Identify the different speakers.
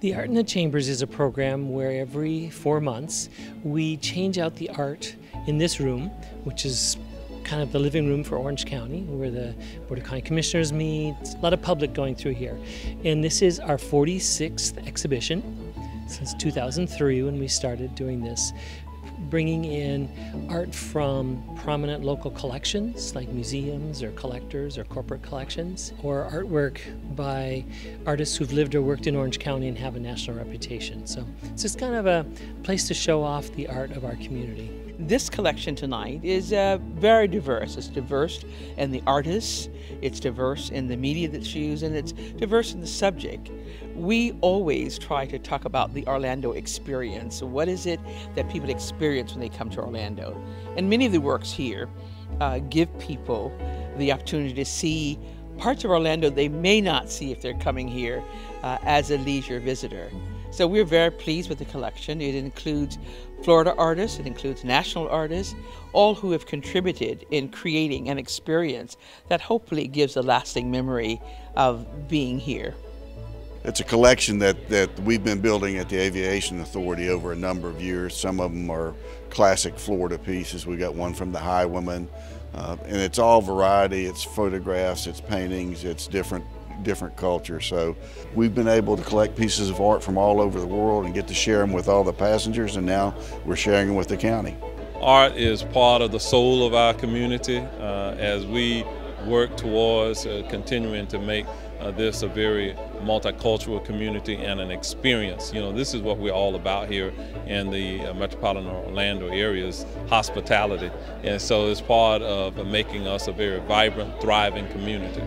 Speaker 1: The Art in the Chambers is a program where every four months we change out the art in this room, which is kind of the living room for Orange County, where the Board of County Commissioners meet. A lot of public going through here. And this is our 46th exhibition since 2003 when we started doing this bringing in art from prominent local collections like museums or collectors or corporate collections, or artwork by artists who've lived or worked in Orange County and have a national reputation. So it's just kind of a place to show off the art of our community.
Speaker 2: This collection tonight is uh, very diverse. It's diverse in the artists, it's diverse in the media that's used, and it's diverse in the subject. We always try to talk about the Orlando experience. What is it that people experience when they come to Orlando? And many of the works here uh, give people the opportunity to see parts of Orlando they may not see if they're coming here uh, as a leisure visitor. So we're very pleased with the collection. It includes Florida artists, it includes national artists, all who have contributed in creating an experience that hopefully gives a lasting memory of being here.
Speaker 3: It's a collection that, that we've been building at the Aviation Authority over a number of years. Some of them are classic Florida pieces. We got one from the Highwaymen, uh, and it's all variety. It's photographs, it's paintings, it's different different cultures. So we've been able to collect pieces of art from all over the world and get to share them with all the passengers, and now we're sharing them with the county.
Speaker 4: Art is part of the soul of our community uh, as we work towards uh, continuing to make uh, this a very multicultural community and an experience. You know, this is what we're all about here in the uh, metropolitan Orlando areas, hospitality. And so it's part of making us a very vibrant, thriving community.